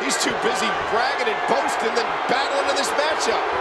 He's too busy bragging and boasting than battling in this matchup.